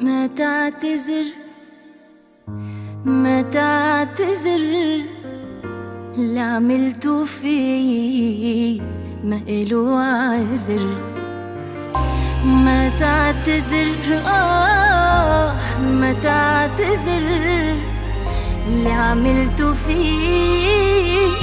ما تعتذر ما تعتذر اللي عملته فيه ما إله عذر ما تعتذر آه ما تعتذر. اللي عملته فيك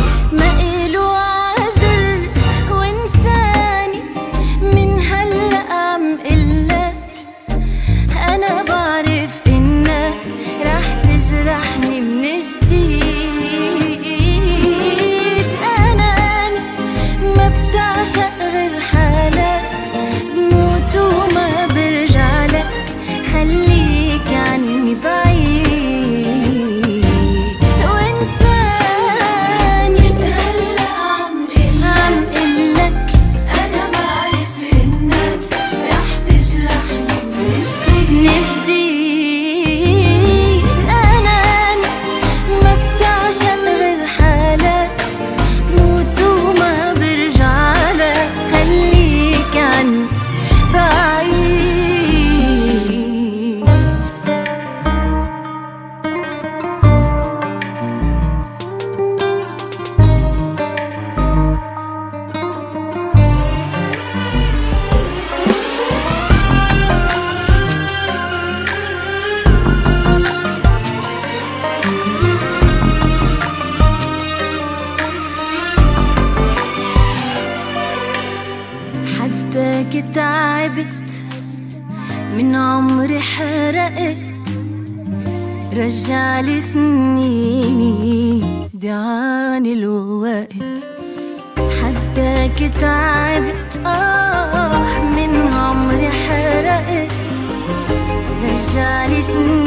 فيك تعبت من عمري حرقت. رجع لي سنيني دعان الوقت. حداك تعبت آه من عمري حرقت. رجع لي سنيني.